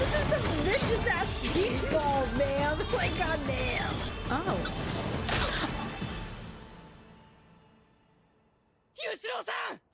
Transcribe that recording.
This is some vicious ass speedballs, man. Like, goddamn. Oh. 吉郎さん